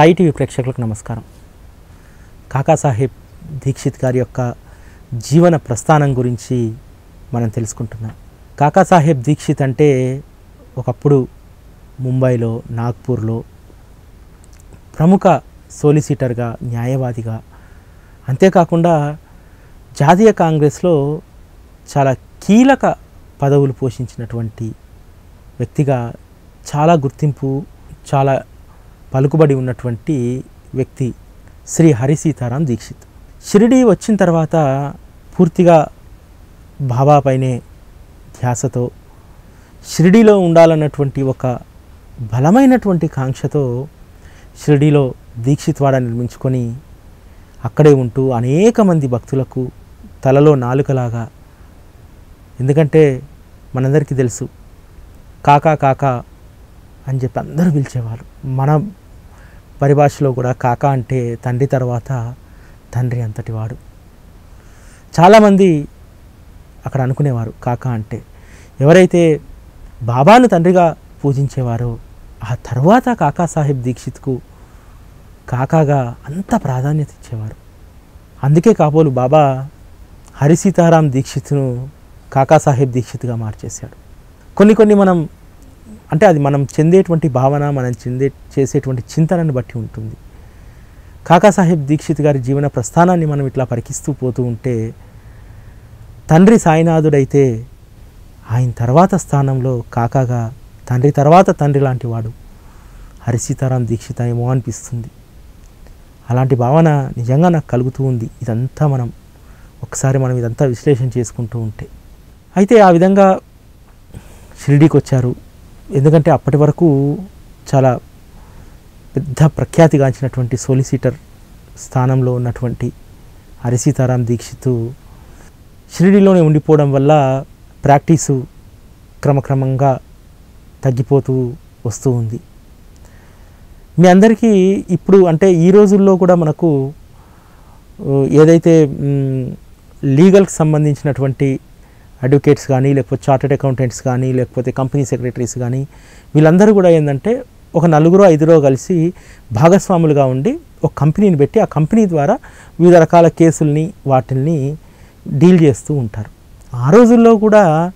Sai TV ప్రేక్షకులకు నమస్కారం. కాకాసాహెబ్ దీక్షిత్ గారి యొక్క జీవన ప్రస్థానం గురించి మనం తెలుసుకుంటున్నాం. కాకాసాహెబ్ దీక్షిత్ అంటే ఒకప్పుడు ముంబైలో నాగ్పూర్లో ప్రముఖ సోలిసిటర్గా న్యాయవాదిగా అంతేకాకుండా జాతీయ కాంగ్రెస్లో చాలా కీలక పదవులు పోషించినటువంటి వ్యక్తిగా చాలా గుర్తింపు చాలా పలుకుబడి ఉన్నటువంటి వ్యక్తి శ్రీ హరి సీతారాం దీక్షిత్. షిరిడి వచ్చిన తర్వాత పూర్తిగా బాబాపైనే ధ్యాసతో షిరిడీలో ఉండాలన్నటువంటి ఒక బలమైనటువంటి కాంక్షతో షిరిడీలో దీక్షిత్ వాడ నిర్మించుకొని అక్కడే ఉంటూ అనేక మంది భక్తులకు తలలో నాలుకలాగా ఎందుకంటే మనందరికీ తెలుసు కాకా కాకా అని చెప్పి అందరూ పిలిచేవారు. మన పరిభాషలో కూడా కాకా అంటే తండ్రి తర్వాత తండ్రి అంతటి వాడు. చాలామంది అక్కడ అనుకునేవారు కాకా అంటే. ఎవరైతే బాబాను తండ్రిగా పూజించేవారో ఆ తర్వాత కాకా సాహెబ్ దీక్షిత్కు కాకాగా అంత ప్రాధాన్యత ఇచ్చేవారు. అందుకే కాపోలు బాబా హరి సీతారాం దీక్షిత్ను కాకా సాహెబ్ దీక్షిత్గా మార్చేశాడు. కొన్ని కొన్ని మనం అంటే అది మనం చెందేటువంటి భావన మనం చెందే చేసేటువంటి చింతనని బట్టి ఉంటుంది. కాకాసాహెబ్ దీక్షిత్ గారి జీవన ప్రస్థానాన్ని మనం ఇట్లా పరికిస్తూ పోతూ ఉంటే తండ్రి సాయినాథుడైతే ఆయన తర్వాత స్థానంలో కాకాగా తండ్రి తర్వాత తండ్రి లాంటి వాడు. హరిసీతారాం దీక్షిత ఏమో అనిపిస్తుంది. అలాంటి భావన నిజంగా నాకు కలుగుతూ ఉంది. ఇదంతా మనం ఒకసారి మనం ఇదంతా విశ్లేషణ చేసుకుంటూ ఉంటే. అయితే ఆ విధంగా షిరిడీకి వచ్చారు ఎందుకంటే అప్పటి వరకు చాలా పెద్ద ప్రఖ్యాతిగాంచినటువంటి సోలిసిటర్ స్థానంలో ఉన్నటువంటి హరిసీతారాం దీక్షిత్ షిరిడిలోనే ఉండిపోవడం వల్ల ప్రాక్టీసు క్రమక్రమంగా తగ్గిపోతూ వస్తూ ఉంది. మీ అందరికీ ఇప్పుడు అంటే ఈ రోజుల్లో కూడా మనకు ఏదైతే లీగల్కి సంబంధించినటువంటి అడ్వకేట్స్ కానీ లేకపోతే చార్టెడ్ అకౌంటెంట్స్ కానీ లేకపోతే కంపెనీ సెక్రటరీస్ కానీ వీళ్ళందరూ కూడా ఏంటంటే ఒక నలుగురు ఐదుగురో కలిసి భాగస్వాములుగా ఉండి ఒక కంపెనీని పెట్టి ఆ కంపెనీ ద్వారా వివిధ రకాల కేసుల్ని వాటిల్ని డీల్ చేస్తూ ఉంటారు. ఆ రోజుల్లో కూడా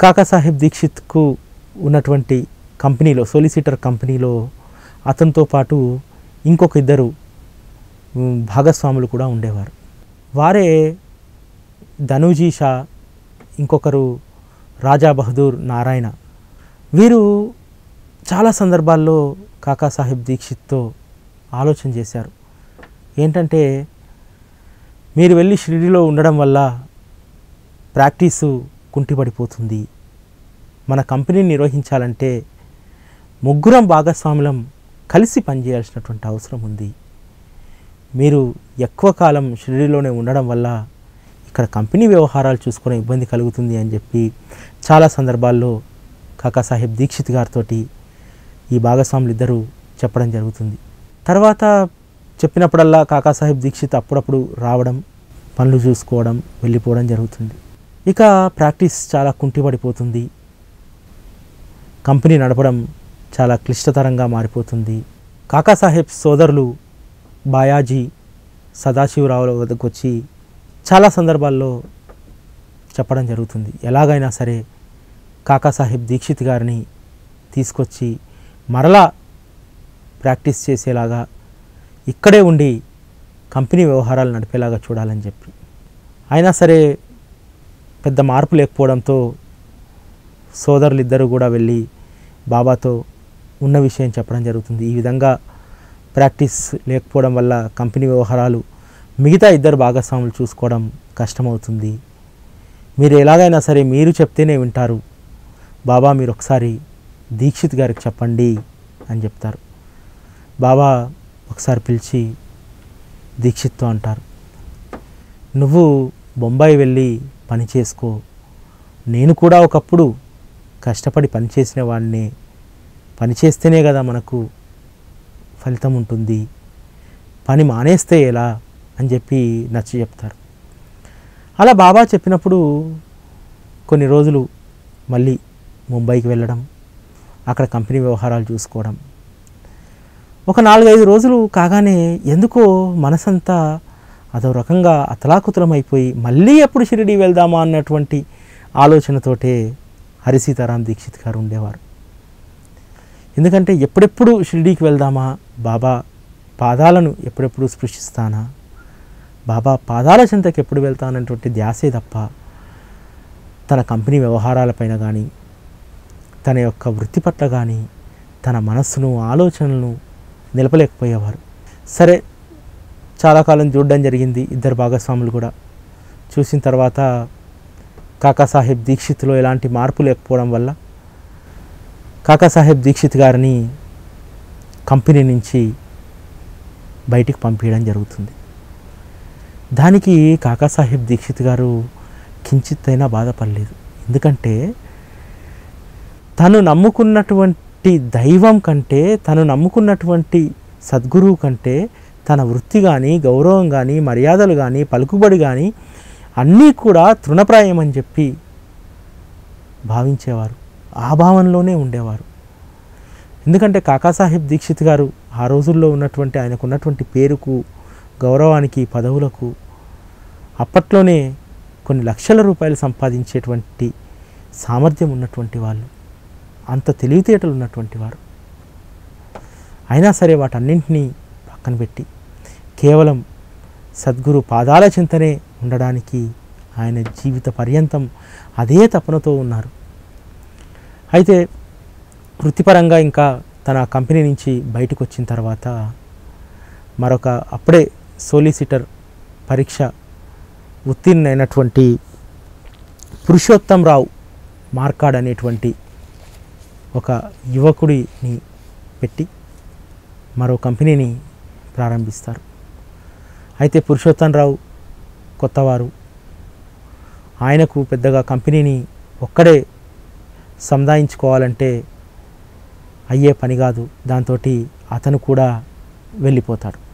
కాకాసాహెబ్ దీక్షిత్కు ఉన్నటువంటి కంపెనీలో సొలిసిటర్ కంపెనీలో అతనితో పాటు ఇంకొక ఇద్దరు భాగస్వాములు కూడా ఉండేవారు. వారే ధనుజీ షా ఇంకొకరు రాజా బహదూర్ నారాయణ. వీరు చాలా సందర్భాల్లో కాకాసాహెబ్ దీక్షిత్తో ఆలోచన చేశారు. ఏంటంటే మీరు వెళ్ళి షిరిడిలో ఉండడం వల్ల ప్రాక్టీసు కుంటిపడిపోతుంది. మన కంపెనీని నిర్వహించాలంటే ముగ్గురం భాగస్వాములం కలిసి పనిచేయాల్సినటువంటి అవసరం ఉంది. మీరు ఎక్కువ కాలం షిరిడిలోనే ఉండడం వల్ల ఇక్కడ కంపెనీ వ్యవహారాలు చూసుకునే ఇబ్బంది కలుగుతుంది అని చెప్పి చాలా సందర్భాల్లో కాకాసాహెబ్ దీక్షిత్ గారితో ఈ భాగస్వాములు ఇద్దరు చెప్పడం జరుగుతుంది. తర్వాత చెప్పినప్పుడల్లా కాకాసాహెబ్ దీక్షిత్ అప్పుడప్పుడు రావడం పనులు చూసుకోవడం వెళ్ళిపోవడం జరుగుతుంది. ఇక ప్రాక్టీస్ చాలా కుంటిపడిపోతుంది. కంపెనీ నడపడం చాలా క్లిష్టతరంగా మారిపోతుంది. కాకాసాహెబ్ సోదరులు బాయాజీ సదాశివరావుల వద్దకు వచ్చి చాలా సందర్భాల్లో చెప్పడం జరుగుతుంది. ఎలాగైనా సరే కాకాసాహెబ్ దీక్షిత్ గారిని తీసుకొచ్చి మరలా ప్రాక్టీస్ చేసేలాగా ఇక్కడే ఉండి కంపెనీ వ్యవహారాలు నడిపేలాగా చూడాలని చెప్పి. అయినా సరే పెద్ద మార్పు లేకపోవడంతో సోదరులు ఇద్దరు కూడా వెళ్ళి బాబాతో ఉన్న విషయం చెప్పడం జరుగుతుంది. ఈ విధంగా ప్రాక్టీస్ లేకపోవడం వల్ల కంపెనీ వ్యవహారాలు మిగతా ఇద్దరు భాగస్వాములు చూసుకోవడం కష్టమవుతుంది. మీరు ఎలాగైనా సరే మీరు చెప్తేనే వింటారు. బాబా మీరు ఒకసారి దీక్షిత్ గారికి చెప్పండి అని చెప్తారు. బాబా ఒకసారి పిలిచి దీక్షిత్తో అంటారు. నువ్వు బొంబాయి వెళ్ళి పని చేసుకో. నేను కూడా ఒకప్పుడు కష్టపడి పని చేసిన వాడిని పని చేస్తేనే కదా మనకు ఫలితం ఉంటుంది. పని మానేస్తే ఎలా? అని చెప్పి నచ్చ చెప్తారు. అలా బాబా చెప్పినప్పుడు కొన్ని రోజులు మళ్ళీ ముంబైకి వెళ్ళడం అక్కడ కంపెనీ వ్యవహారాలు చూసుకోవడం. ఒక నాలుగైదు రోజులు కాగానే ఎందుకో మనసంతా అదో రకంగా అతలాకుతలం అయిపోయి మళ్ళీ ఎప్పుడు షిరిడి వెళ్దామా అన్నటువంటి ఆలోచనతోటే హరిసీతారాం దీక్షిత్ గారు ఉండేవారు. ఎందుకంటే ఎప్పుడెప్పుడు షిరిడీకి వెళ్దామా బాబా పాదాలను ఎప్పుడెప్పుడు స్పృశిస్తానా బాబా పాదాల చెంతకి ఎప్పుడు వెళ్తానటువంటి ధ్యాసే తప్ప తన కంపెనీ వ్యవహారాలపైన కానీ తన యొక్క వృత్తి పట్ల కానీ తన మనస్సును ఆలోచనలను నిలపలేకపోయేవారు. సరే చాలా కాలం చూడడం జరిగింది ఇద్దరు భాగస్వాములు కూడా. చూసిన తర్వాత కాకాసాహెబ్ దీక్షిత్లో ఎలాంటి మార్పు లేకపోవడం వల్ల కాకాసాహెబ్ దీక్షిత్ గారిని కంపెనీ నుంచి బయటికి పంపించడం జరుగుతుంది. దానికి కాకాసాహెబ్ దీక్షిత్ గారు కించిత్తైనా బాధపడలేదు. ఎందుకంటే తను నమ్ముకున్నటువంటి దైవం కంటే తను నమ్ముకున్నటువంటి సద్గురువు కంటే తన వృత్తి కానీ గౌరవం కానీ మర్యాదలు కానీ పలుకుబడి కానీ అన్నీ కూడా తృణప్రాయం అని చెప్పి భావించేవారు. ఆ భావనలోనే ఉండేవారు. ఎందుకంటే కాకాసాహెబ్ దీక్షిత్ గారు ఆ రోజుల్లో ఉన్నటువంటి ఆయనకు ఉన్నటువంటి పేరుకు గౌరవానికి పదవులకు అప్పట్లోనే కొన్ని లక్షల రూపాయలు సంపాదించేటువంటి సామర్థ్యం ఉన్నటువంటి వాళ్ళు అంత తెలివితేటలు ఉన్నటువంటి వారు. అయినా సరే వాటన్నింటినీ పక్కన పెట్టి కేవలం సద్గురు పాదాల చింతనే ఉండడానికి ఆయన జీవిత పర్యంతం అదే తపనతో ఉన్నారు. అయితే వృత్తిపరంగా ఇంకా తన కంపెనీ నుంచి బయటకు వచ్చిన తర్వాత మరొక అప్పుడే సోలిసిటర్ పరీక్ష ఉత్తీర్ణైనటువంటి పురుషోత్తం రావు మార్కాడ్ అనేటువంటి ఒక యువకుడిని పెట్టి మరో కంపెనీని ప్రారంభిస్తారు. అయితే పురుషోత్తం రావు కొత్తవారు. ఆయనకు పెద్దగా కంపెనీని ఒక్కడే సంధాయించుకోవాలంటే అయ్యే పని కాదు. దాంతో అతను కూడా వెళ్ళిపోతాడు.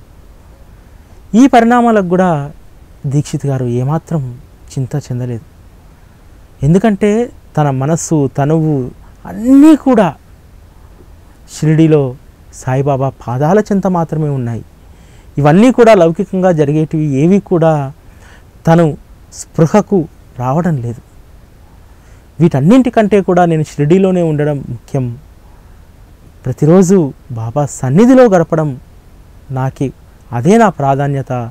ఈ పరిణామాలకు కూడా దీక్షిత్ గారు ఏమాత్రం చింత చెందలేదు. ఎందుకంటే తన మనస్సు తనువు అన్నీ కూడా షిరిడిలో సాయిబాబా పాదాల చెంత మాత్రమే ఉన్నాయి. ఇవన్నీ కూడా లౌకికంగా జరిగేటివి ఏవి కూడా తను స్పృహకు రావడం లేదు. వీటన్నింటికంటే కూడా నేను షిరిడీలోనే ఉండడం ముఖ్యం. ప్రతిరోజు బాబా సన్నిధిలో గడపడం నాకి అదే నా ప్రాధాన్యత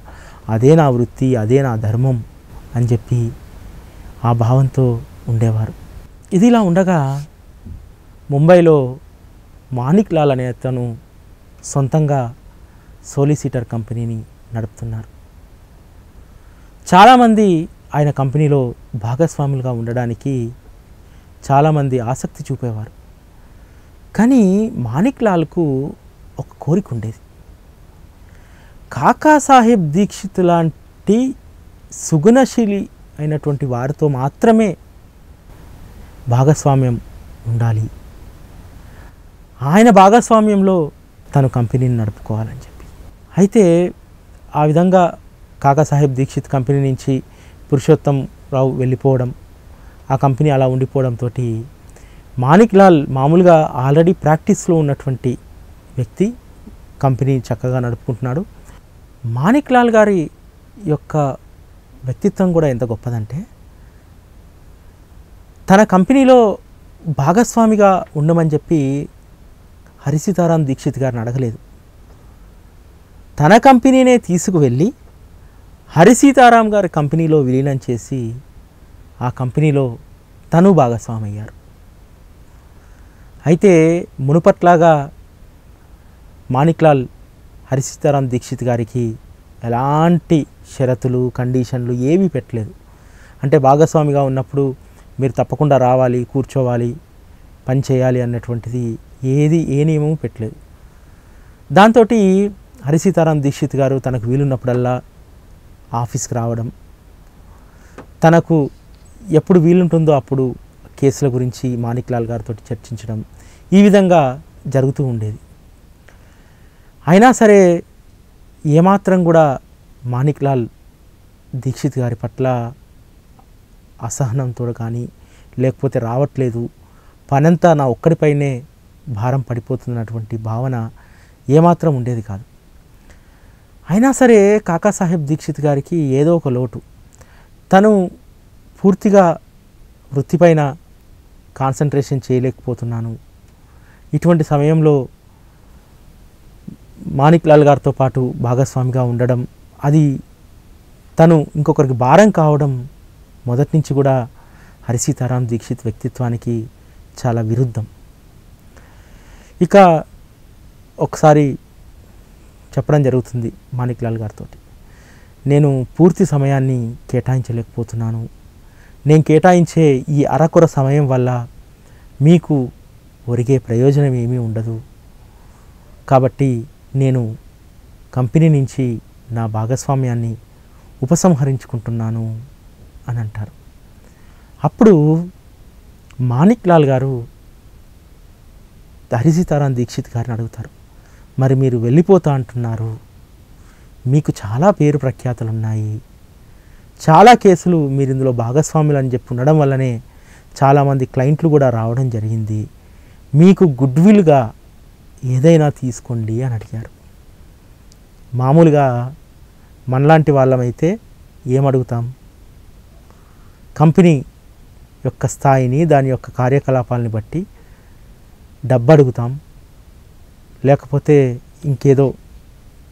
అదే నా వృత్తి అదే నా ధర్మం అని చెప్పి ఆ భావంతో ఉండేవారు. ఇది ఇలా ఉండగా ముంబైలో మాణిక్ లాల్ అనే అతను సొంతంగా సోలిసిటర్ కంపెనీని నడుపుతున్నారు. చాలామంది ఆయన కంపెనీలో భాగస్వాములుగా ఉండడానికి చాలామంది ఆసక్తి చూపేవారు. కానీ మాణిక్ లాల్కు ఒక కోరిక ఉండేది. కాకాసాహెబ్ దీక్షిత్ లాంటి సుగుణశీలి అయినటువంటి వారితో మాత్రమే భాగస్వామ్యం ఉండాలి. ఆయన భాగస్వామ్యంలో తను కంపెనీని నడుపుకోవాలని చెప్పి. అయితే ఆ విధంగా కాకాసాహెబ్ దీక్షిత్ కంపెనీ నుంచి పురుషోత్తం రావు వెళ్ళిపోవడం ఆ కంపెనీ అలా ఉండిపోవడంతో మాణిక్ లాల్ మామూలుగా ఆల్రెడీ ప్రాక్టీస్లో ఉన్నటువంటి వ్యక్తి కంపెనీ చక్కగా నడుపుకుంటున్నాడు. మాణిక్ లాల్ గారి యొక్క వ్యక్తిత్వం కూడా ఎంత గొప్పదంటే తన కంపెనీలో భాగస్వామిగా ఉండమని చెప్పి హరిసీతారాం దీక్షిత్ గారిని అడగలేదు. తన కంపెనీనే తీసుకువెళ్ళి హరిసీతారాం గారి కంపెనీలో విలీనం చేసి ఆ కంపెనీలో తను భాగస్వామి అయ్యారు అయితే మునుపట్లాగా మాణిక్లాల్ హరిసీతారాం దీక్షిత్ గారికి ఎలాంటి షరతులు కండిషన్లు ఏమీ పెట్టలేదు. అంటే భాగస్వామిగా ఉన్నప్పుడు మీరు తప్పకుండా రావాలి కూర్చోవాలి పని చేయాలి అన్నటువంటిది ఏది ఏ నియమము పెట్టలేదు. దాంతో హరిసీతారాం దీక్షిత్ గారు తనకు వీలున్నప్పుడల్లా ఆఫీస్కి రావడం తనకు ఎప్పుడు వీలుంటుందో అప్పుడు కేసుల గురించి మాణిక్లాల్ గారితో చర్చించడం ఈ విధంగా జరుగుతూ ఉండేది. అయినా సరే ఏమాత్రం కూడా మాణిక్లాల్ దీక్షిత్ గారి పట్ల అసహనంతో కానీ లేకపోతే రావట్లేదు. పనంతా నా ఒక్కడిపైనే భారం పడిపోతున్నటువంటి భావన ఏమాత్రం ఉండేది కాదు. అయినా సరే కాకాసాహెబ్ దీక్షిత్ గారికి ఏదో ఒక లోటు. తను పూర్తిగా వృత్తిపైన కాన్సన్ట్రేషన్ చేయలేకపోతున్నాను. ఇటువంటి సమయంలో మాణిక్ లాల్ గారితో పాటు భాగస్వామిగా ఉండడం అది తను ఇంకొకరికి భారం కావడం మొదటి నుంచి కూడా హరిసీతారాం దీక్షిత్ వ్యక్తిత్వానికి చాలా విరుద్ధం. ఇక ఒకసారి చెప్పడం జరుగుతుంది మాణిక్ లాల్ గారితో నేను పూర్తి సమయాన్ని కేటాయించలేకపోతున్నాను. నేను కేటాయించే ఈ అరకొర సమయం వల్ల మీకు ఒరిగే ప్రయోజనం ఏమీ ఉండదు. కాబట్టి నేను కంపెనీ నుంచి నా భాగస్వామ్యాన్ని ఉపసంహరించుకుంటున్నాను అని అంటారు. అప్పుడు మాణిక్ లాల్ గారు హరిసీతారాం దీక్షిత్ గారిని అడుగుతారు మరి మీరు వెళ్ళిపోతా అంటున్నారు. మీకు చాలా పేరు ప్రఖ్యాతలు ఉన్నాయి చాలా కేసులు మీరు ఇందులో భాగస్వాములు అని చెప్పి ఉండడం వల్లనే చాలామంది క్లయింట్లు కూడా రావడం జరిగింది. మీకు గుడ్విల్గా ఏదైనా తీసుకోండి అని అడిగారు. మామూలుగా మనలాంటి వాళ్ళమైతే ఏమడుగుతాం? కంపెనీ యొక్క స్థాయిని దాని యొక్క కార్యకలాపాలని బట్టి డబ్బు అడుగుతాం లేకపోతే ఇంకేదో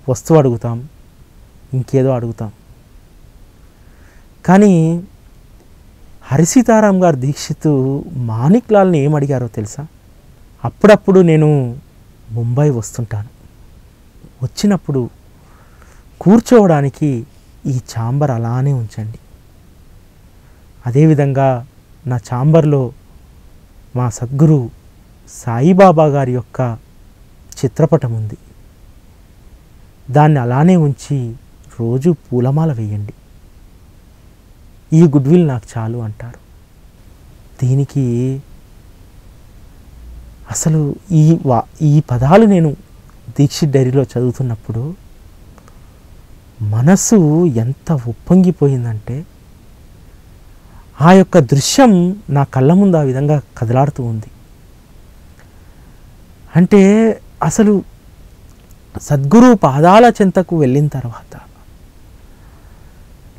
వస్తువు అడుగుతాం ఇంకేదో అడుగుతాం. కానీ హరిసీతారాం గారు దీక్షిత్ మాణిక్ లాల్ని ఏం అడిగారో తెలుసా? అప్పుడప్పుడు నేను ముంబై వస్తుంటాను. వచ్చినప్పుడు కూర్చోవడానికి ఈ ఛాంబర్ అలానే ఉంచండి. అదేవిధంగా నా ఛాంబర్లో మా సద్గురు సాయిబాబా గారి యొక్క చిత్రపటం ఉంది. దాన్ని అలానే ఉంచి రోజు పూలమాల వేయండి. ఈ గుడ్విల్ నాకు చాలు అంటారు. దీనికి అసలు ఈ వా ఈ పదాలు నేను దీక్షిత్ డైరీలో చదువుతున్నప్పుడు మనసు ఎంత ఉప్పొంగిపోయిందంటే ఆ యొక్క దృశ్యం నా కళ్ళ ముందు ఆ విధంగా కదలాడుతూ ఉంది. అంటే అసలు సద్గురు పాదాల చెంతకు వెళ్ళిన తర్వాత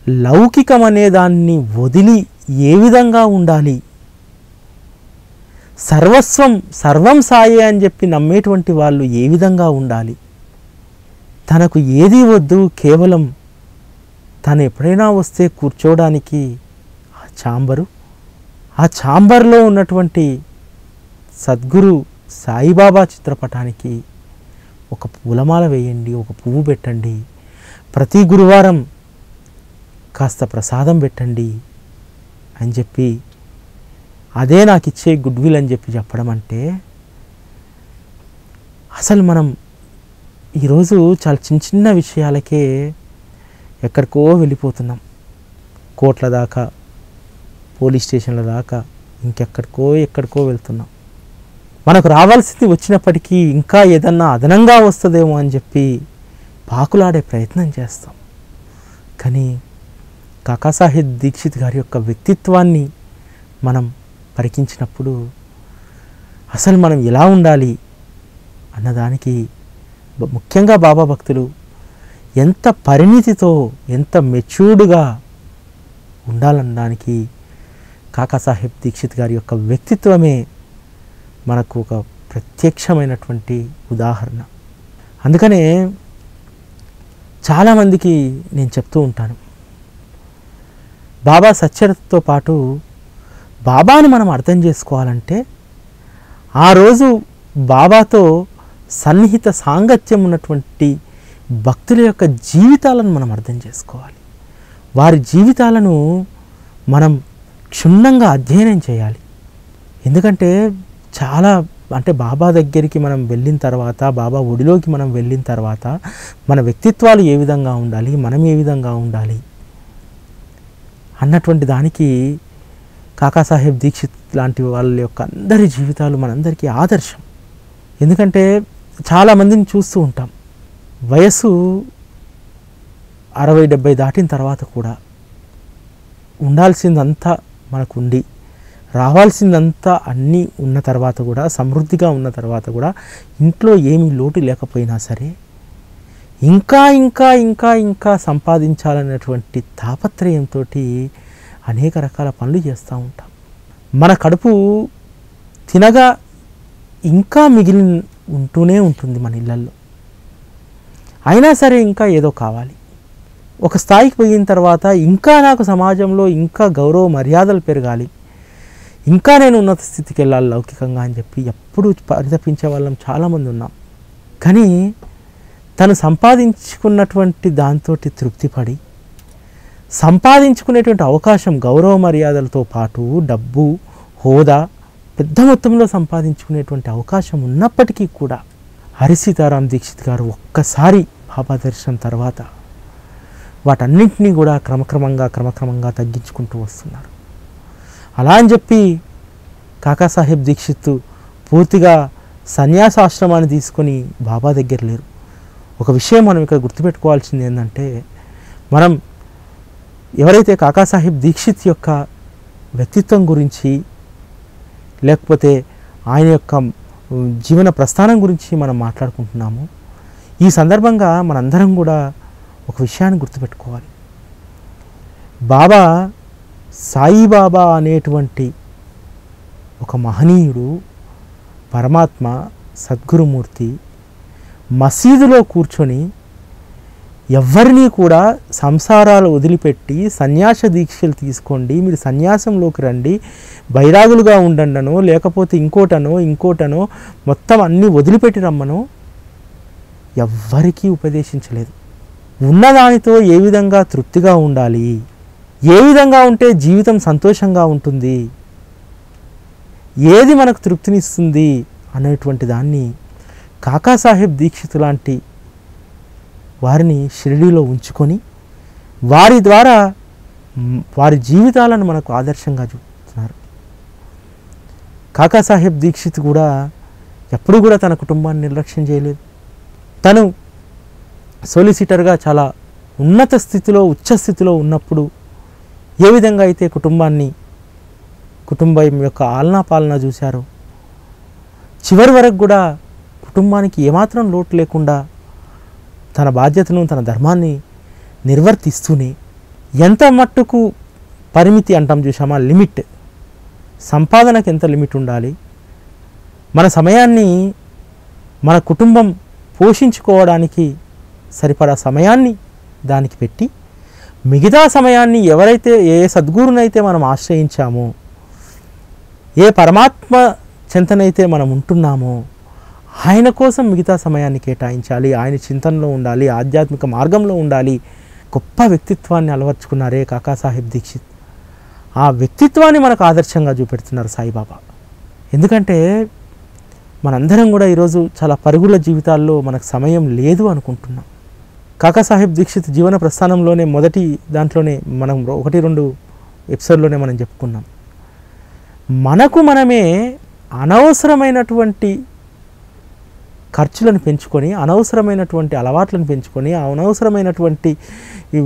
లౌకికం అనే దాన్ని వదిలి ఏ విధంగా ఉండాలి? సర్వస్వం సర్వం సాయే అని చెప్పి నమ్మేటువంటి వాళ్ళు ఏ విధంగా ఉండాలి? తనకు ఏది వద్దు కేవలం తను ఎప్పుడైనా వస్తే కూర్చోవడానికి ఆ చాంబరు ఆ చాంబర్లో ఉన్నటువంటి సద్గురు సాయిబాబా చిత్రపటానికి ఒక పూలమాల వేయండి ఒక పువ్వు పెట్టండి ప్రతి గురువారం కాస్త ప్రసాదం పెట్టండి అని చెప్పి అదే నాకు ఇచ్చే గుడ్ విల్ అని చెప్పి చెప్పడం అంటే అసలు మనం ఈరోజు చాలా చిన్న చిన్న విషయాలకే ఎక్కడికో వెళ్ళిపోతున్నాం. కోట్ల దాకా పోలీస్ స్టేషన్ల దాకా ఇంకెక్కడికో ఎక్కడికో వెళ్తున్నాం. మనకు రావాల్సింది వచ్చినప్పటికీ ఇంకా ఏదన్నా అదనంగా వస్తుందేమో అని చెప్పి పాకులాడే ప్రయత్నం చేస్తాం. కానీ కాకాసాహెబ్ దీక్షిత్ గారి యొక్క వ్యక్తిత్వాన్ని మనం పరికించినప్పుడు అసలు మనం ఎలా ఉండాలి అన్నదానికి ముఖ్యంగా బాబా భక్తులు ఎంత పరిణితితో ఎంత మెచ్యూర్డ్గా ఉండాలనడానికి కాకాసాహెబ్ దీక్షిత్ గారి యొక్క వ్యక్తిత్వమే మనకు ఒక ప్రత్యక్షమైనటువంటి ఉదాహరణ. అందుకనే చాలామందికి నేను చెప్తూ ఉంటాను. బాబా సచ్చరితతో పాటు బాబాను మనం అర్థం చేసుకోవాలంటే ఆ రోజు బాబాతో సన్నిహిత సాంగత్యం ఉన్నటువంటి భక్తుల యొక్క జీవితాలను మనం అర్థం చేసుకోవాలి. వారి జీవితాలను మనం క్షుణ్ణంగా అధ్యయనం చేయాలి. ఎందుకంటే చాలా అంటే బాబా దగ్గరికి మనం వెళ్ళిన తర్వాత బాబా ఒడిలోకి మనం వెళ్ళిన తర్వాత మన వ్యక్తిత్వాలు ఏ విధంగా ఉండాలి మనం ఏ విధంగా ఉండాలి అన్నటువంటి దానికి కాకాసాహెబ్ దీక్షిత్ లాంటి వాళ్ళ యొక్క అందరి జీవితాలు మనందరికీ ఆదర్శం. ఎందుకంటే చాలామందిని చూస్తూ ఉంటాం. వయసు అరవై డెబ్బై దాటిన తర్వాత కూడా ఉండాల్సిందంతా మనకు ఉండి రావాల్సిందంతా అన్నీ ఉన్న తర్వాత కూడా సమృద్ధిగా ఉన్న తర్వాత కూడా ఇంట్లో ఏమీ లోటు లేకపోయినా సరే ఇంకా ఇంకా ఇంకా ఇంకా సంపాదించాలనేటువంటి తాపత్రయంతో అనేక రకాల పనులు చేస్తూ ఉంటాం. మన కడుపు తినగా ఇంకా మిగిలి ఉంటూనే ఉంటుంది మన ఇళ్ళల్లో. అయినా సరే ఇంకా ఏదో కావాలి. ఒక స్థాయికి పోయిన తర్వాత ఇంకా నాకు సమాజంలో ఇంకా గౌరవ మర్యాదలు పెరగాలి. ఇంకా నేను ఉన్నత స్థితికి వెళ్ళాలి లౌకికంగా అని చెప్పి ఎప్పుడు పరితపించే వాళ్ళం చాలామంది ఉన్నాం. కానీ తను సంపాదించుకున్నటువంటి దాంతో తృప్తిపడి సంపాదించుకునేటువంటి అవకాశం గౌరవ మర్యాదలతో పాటు డబ్బు హోదా పెద్ద మొత్తంలో సంపాదించుకునేటువంటి అవకాశం ఉన్నప్పటికీ కూడా హరి సీతారాం దీక్షిత్ గారు ఒక్కసారి బాబా దర్శనం తర్వాత వాటన్నింటినీ కూడా క్రమక్రమంగా క్రమక్రమంగా తగ్గించుకుంటూ వస్తున్నారు. అలా అని చెప్పి కాకాసాహెబ్ దీక్షిత్ పూర్తిగా సన్యాసాశ్రమాన్ని తీసుకొని బాబా దగ్గర లేరు. ఒక విషయం మనం ఇక్కడ గుర్తుపెట్టుకోవాల్సింది ఏంటంటే మనం ఎవరైతే కాకాసాహెబ్ దీక్షిత్ యొక్క వ్యక్తిత్వం గురించి లేకపోతే ఆయన యొక్క జీవన ప్రస్థానం గురించి మనం మాట్లాడుకుంటున్నాము ఈ సందర్భంగా మనందరం కూడా ఒక విషయాన్ని గుర్తుపెట్టుకోవాలి. బాబా సాయిబాబా అనేటువంటి ఒక మహనీయుడు పరమాత్మ సద్గురుమూర్తి మసీదులో కూర్చొని ఎవరినీ కూడా సంసారాలు వదిలిపెట్టి సన్యాస దీక్షలు తీసుకోండి మీరు సన్యాసంలోకి రండి బైరాగులుగా ఉండండనో లేకపోతే ఇంకోటనో ఇంకోటనో మొత్తం అన్నీ వదిలిపెట్టి రమ్మనో ఎవ్వరికీ ఉపదేశించలేదు. ఉన్నదానితో ఏ విధంగా తృప్తిగా ఉండాలి? ఏ విధంగా ఉంటే జీవితం సంతోషంగా ఉంటుంది? ఏది మనకు తృప్తినిస్తుంది అనేటువంటి దాన్ని కాకాసాహెబ్ దీక్షిత్ లాంటి వారిని షిరిడీలో ఉంచుకొని వారి ద్వారా వారి జీవితాలను మనకు ఆదర్శంగా చూపుతున్నారు. కాకాసాహెబ్ దీక్షిత్ కూడా ఎప్పుడు కూడా తన కుటుంబాన్ని నిర్లక్ష్యం చేయలేదు. తను సోలిసిటర్గా చాలా ఉన్నత స్థితిలో ఉచ్చ స్థితిలో ఉన్నప్పుడు ఏ విధంగా అయితే కుటుంబాన్ని కుటుంబం యొక్క ఆలనా పాలన చూశారో చివరి వరకు కూడా కుటుంబానికి ఏమాత్రం లోటు లేకుండా తన బాధ్యతను తన ధర్మాన్ని నిర్వర్తిస్తూనే ఎంత మట్టుకు పరిమితి అంటాం చూసామా లిమిట్. సంపాదనకు ఎంత లిమిట్ ఉండాలి? మన సమయాన్ని మన కుటుంబం పోషించుకోవడానికి సరిపడా సమయాన్ని దానికి పెట్టి మిగతా సమయాన్ని ఎవరైతే ఏ సద్గురునైతే మనం ఆశ్రయించామో ఏ పరమాత్మ చింతనైతే మనం ఉంటున్నామో ఆయన కోసం మిగతా సమయాన్ని కేటాయించాలి ఆయన చింతనలో ఉండాలి ఆధ్యాత్మిక మార్గంలో ఉండాలి గొప్ప వ్యక్తిత్వాన్ని అలవర్చుకున్నారే కాకాసాహెబ్ దీక్షిత్. ఆ వ్యక్తిత్వాన్ని మనకు ఆదర్శంగా చూపెడుతున్నారు సాయిబాబా. ఎందుకంటే మనందరం కూడా ఈరోజు చాలా పరుగుల జీవితాల్లో మనకు సమయం లేదు అనుకుంటున్నాం. కాకాసాహెబ్ దీక్షిత్ జీవన ప్రస్థానంలోనే మొదటి దాంట్లోనే మనం ఒకటి రెండు ఎపిసోడ్లోనే మనం చెప్పుకున్నాం. మనకు మనమే అనవసరమైనటువంటి ఖర్చులను పెంచుకొని అనవసరమైనటువంటి అలవాట్లను పెంచుకొని అనవసరమైనటువంటి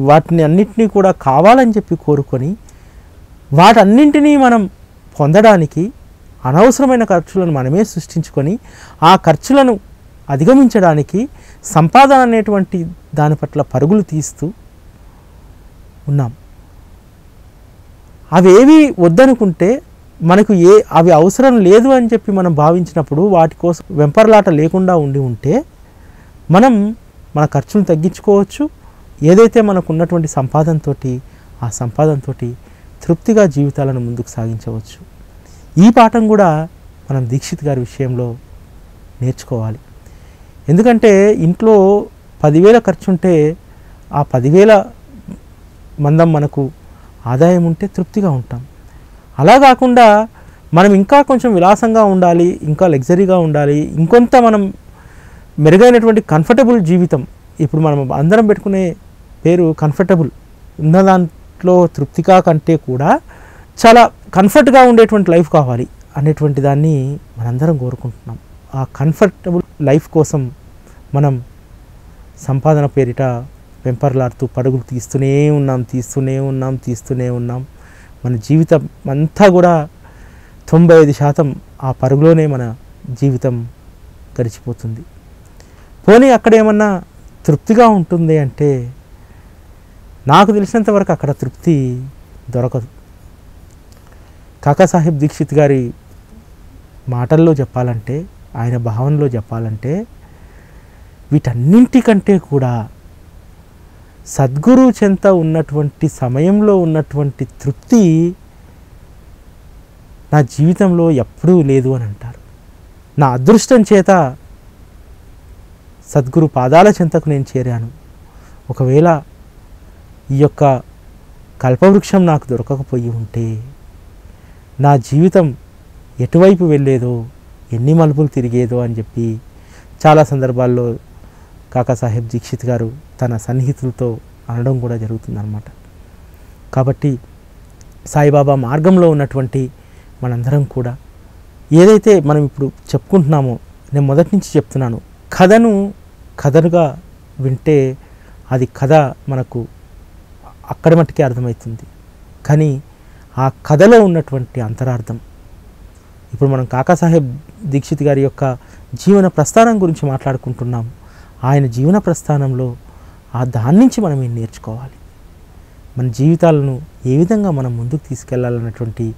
వాటిని అన్నింటినీ కూడా కావాలని చెప్పి కోరుకొని వాటన్నింటినీ మనం పొందడానికి అనవసరమైన ఖర్చులను మనమే సృష్టించుకొని ఆ ఖర్చులను అధిగమించడానికి సంపాదన అనేటువంటి దాని పట్ల పరుగులు తీస్తూ ఉన్నాం. అవేవి వద్దనుకుంటే మనకు ఏ అవి అవసరం లేదు అని చెప్పి మనం భావించినప్పుడు వాటి కోసం వెంపర్లాట లేకుండా ఉండి ఉంటే మనం మన ఖర్చును తగ్గించుకోవచ్చు. ఏదైతే మనకు ఉన్నటువంటి సంపాదనతో ఆ సంపాదనతో తృప్తిగా జీవితాలను ముందుకు సాగించవచ్చు. ఈ పాఠం కూడా మనం దీక్షిత్ గారి విషయంలో నేర్చుకోవాలి. ఎందుకంటే ఇంట్లో పదివేల ఖర్చు ఉంటే ఆ పదివేల మందం మనకు ఆదాయం ఉంటే తృప్తిగా ఉంటాం. అలా కాకుండా మనం ఇంకా కొంచెం విలాసంగా ఉండాలి ఇంకా లగ్జరీగా ఉండాలి ఇంకొంత మనం మెరుగైనటువంటి కంఫర్టబుల్ జీవితం. ఇప్పుడు మనం అందరం పెట్టుకునే పేరు కంఫర్టబుల్ ఉన్న దాంట్లో తృప్తిగా కంటే కూడా చాలా కంఫర్ట్గా ఉండేటువంటి లైఫ్ కావాలి అనేటువంటి దాన్ని మనందరం కోరుకుంటున్నాం. ఆ కంఫర్టబుల్ లైఫ్ కోసం మనం సంపాదన పేరిట పెంపర్లాడుతూ పరుగులు తీస్తూనే ఉన్నాం తీస్తూనే ఉన్నాం తీస్తూనే ఉన్నాం. మన జీవితం అంతా కూడా తొంభై ఐదు శాతం ఆ పరుగులోనే మన జీవితం గడిచిపోతుంది. పోనీ అక్కడ ఏమన్నా తృప్తిగా ఉంటుంది అంటే నాకు తెలిసినంత వరకు అక్కడ తృప్తి దొరకదు. కాకాసాహెబ్ దీక్షిత్ గారి మాటల్లో చెప్పాలంటే ఆయన భావనలో చెప్పాలంటే వీటన్నింటికంటే కూడా సద్గురు చెంత ఉన్నటువంటి సమయంలో ఉన్నటువంటి తృప్తి నా జీవితంలో ఎప్పుడూ లేదు అని అంటారు. నా అదృష్టం చేత సద్గురు పాదాల చెంతకు నేను చేరాను. ఒకవేళ ఈ యొక్క కల్పవృక్షం నాకు దొరకకపోయి ఉంటే నా జీవితం ఎటువైపు వెళ్ళేదో ఎన్ని మలుపులు తిరిగేదో అని చెప్పి చాలా సందర్భాల్లో కాకాసాహెబ్ దీక్షిత్ గారు తన సన్నిహితులతో అనడం కూడా జరుగుతుందన్నమాట. కాబట్టి సాయిబాబా మార్గంలో ఉన్నటువంటి మనందరం కూడా ఏదైతే మనం ఇప్పుడు చెప్పుకుంటున్నామో నేను మొదటి నుంచి చెప్తున్నాను కథను కథనుగా వింటే అది కథ మనకు అక్కడ మట్టుకే అర్థమవుతుంది. కానీ ఆ కథలో ఉన్నటువంటి అంతరార్థం ఇప్పుడు మనం కాకాసాహెబ్ దీక్షిత్ గారి యొక్క జీవన ప్రస్థానం గురించి మాట్లాడుకుంటున్నాం. ఆయన జీవన ప్రస్థానంలో ఆ దాని నుంచి మనం ఏం నేర్చుకోవాలి? మన జీవితాలను ఏ విధంగా మనం ముందుకు తీసుకెళ్ళాలన్నటువంటి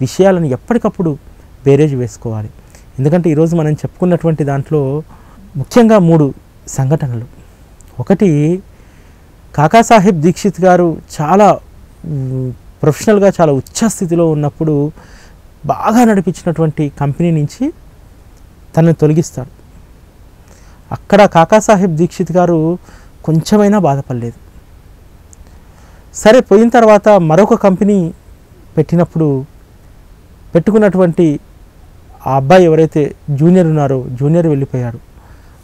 విషయాలను ఎప్పటికప్పుడు బేరేజ్ వేసుకోవాలి. ఎందుకంటే ఈరోజు మనం చెప్పుకున్నటువంటి దాంట్లో ముఖ్యంగా మూడు సంఘటనలు. ఒకటి కాకాసాహెబ్ దీక్షిత్ గారు చాలా ప్రొఫెషనల్గా చాలా ఉచ్చ స్థితిలో ఉన్నప్పుడు బాగా నడిపించినటువంటి కంపెనీ నుంచి తనని తొలగిస్తాడు. అక్కడ కాకాసాహెబ్ దీక్షిత్ గారు కొంచెమైనా బాధపడలేదు. సరే పోయిన తర్వాత మరొక కంపెనీ పెట్టినప్పుడు పెట్టుకున్నటువంటి ఆ అబ్బాయి ఎవరైతే జూనియర్ ఉన్నారో జూనియర్ వెళ్ళిపోయాడు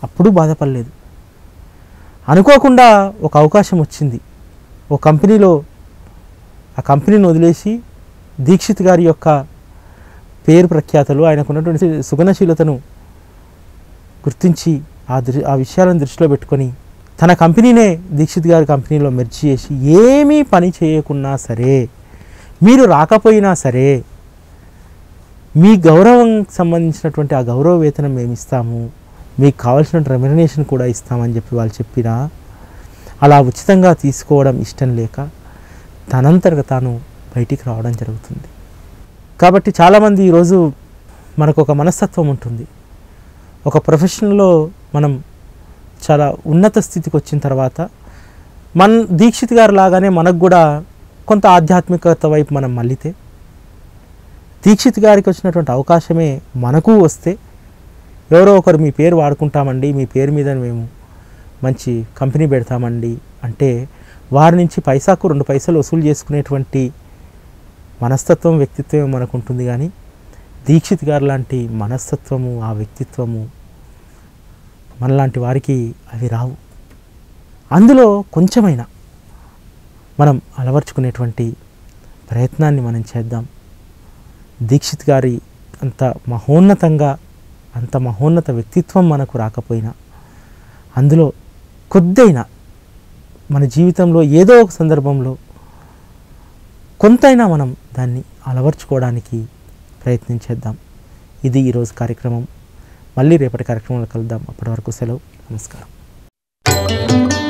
అప్పుడు బాధపడలేదు. అనుకోకుండా ఒక అవకాశం వచ్చింది. ఓ కంపెనీలో ఆ కంపెనీని వదిలేసి దీక్షిత్ గారి యొక్క పేరు ప్రఖ్యాతలు ఆయనకున్నటువంటి సుగనశీలతను గుర్తించి ఆ దృ ఆ విషయాలను దృష్టిలో పెట్టుకొని తన కంపెనీనే దీక్షిత్ గారి కంపెనీలో మెర్చి చేసి ఏమీ పని చేయకున్నా సరే మీరు రాకపోయినా సరే మీ గౌరవం సంబంధించినటువంటి ఆ గౌరవ వేతనం మేము ఇస్తాము మీకు కావాల్సిన రెమ్యునరేషన్ కూడా ఇస్తామని చెప్పి వాళ్ళు చెప్పినా అలా ఉచితంగా తీసుకోవడం ఇష్టం లేక తనంతటగా తాను బయటికి రావడం జరుగుతుంది. కాబట్టి చాలామంది ఈరోజు మనకు ఒక మనస్తత్వం ఉంటుంది. ఒక ప్రొఫెషన్లో మనం చాలా ఉన్నత స్థితికి వచ్చిన తర్వాత మన దీక్షిత్ గారు లాగానే మనకు కూడా కొంత ఆధ్యాత్మికత వైపు మనం మళ్ళితే దీక్షిత్ గారికి వచ్చినటువంటి అవకాశమే మనకు వస్తే ఎవరో ఒకరు మీ పేరు వాడుకుంటామండి మీ పేరు మీద మేము మంచి కంపెనీ పెడతామండి అంటే వారి నుంచి పైసాకు రెండు పైసలు వసూలు చేసుకునేటువంటి మనస్తత్వం వ్యక్తిత్వం మనకు ఉంటుంది కానీ దీక్షిత్ గారు లాంటి మనస్తత్వము ఆ వ్యక్తిత్వము మనలాంటి వారికి అవి రావు. అందులో కొంచెమైనా మనం అలవర్చుకునేటువంటి ప్రయత్నాన్ని మనం చేద్దాం. దీక్షిత్ గారి అంత మహోన్నతంగా అంత మహోన్నత వ్యక్తిత్వం మనకు రాకపోయినా అందులో కొద్దైనా మన జీవితంలో ఏదో ఒక సందర్భంలో కొంతైనా మనం దాన్ని అలవర్చుకోవడానికి ప్రయత్నించేద్దాం ఇది ఈరోజు కార్యక్రమం. మళ్ళీ రేపటి కార్యక్రమంలో కలుద్దాం. అప్పటి వరకు సెలవు. నమస్కారం.